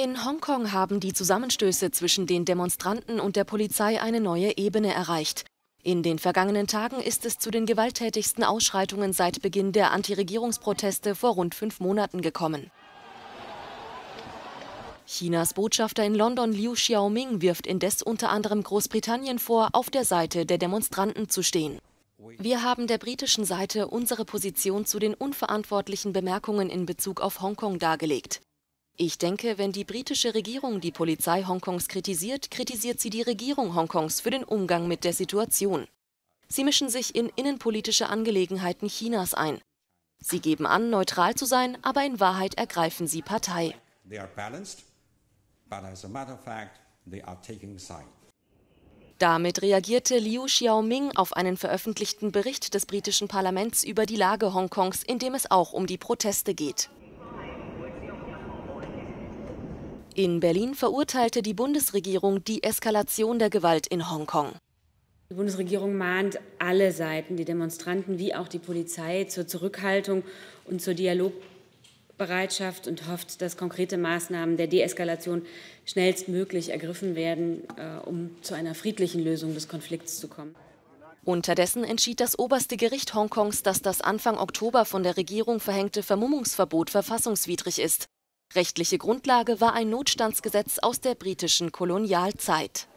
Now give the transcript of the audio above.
In Hongkong haben die Zusammenstöße zwischen den Demonstranten und der Polizei eine neue Ebene erreicht. In den vergangenen Tagen ist es zu den gewalttätigsten Ausschreitungen seit Beginn der Antiregierungsproteste vor rund fünf Monaten gekommen. Chinas Botschafter in London Liu Xiaoming wirft indes unter anderem Großbritannien vor, auf der Seite der Demonstranten zu stehen. Wir haben der britischen Seite unsere Position zu den unverantwortlichen Bemerkungen in Bezug auf Hongkong dargelegt. Ich denke, wenn die britische Regierung die Polizei Hongkongs kritisiert, kritisiert sie die Regierung Hongkongs für den Umgang mit der Situation. Sie mischen sich in innenpolitische Angelegenheiten Chinas ein. Sie geben an, neutral zu sein, aber in Wahrheit ergreifen sie Partei. Damit reagierte Liu Xiaoming auf einen veröffentlichten Bericht des britischen Parlaments über die Lage Hongkongs, in dem es auch um die Proteste geht. In Berlin verurteilte die Bundesregierung die Eskalation der Gewalt in Hongkong. Die Bundesregierung mahnt alle Seiten, die Demonstranten wie auch die Polizei, zur Zurückhaltung und zur Dialogbereitschaft und hofft, dass konkrete Maßnahmen der Deeskalation schnellstmöglich ergriffen werden, äh, um zu einer friedlichen Lösung des Konflikts zu kommen. Unterdessen entschied das oberste Gericht Hongkongs, dass das Anfang Oktober von der Regierung verhängte Vermummungsverbot verfassungswidrig ist. Rechtliche Grundlage war ein Notstandsgesetz aus der britischen Kolonialzeit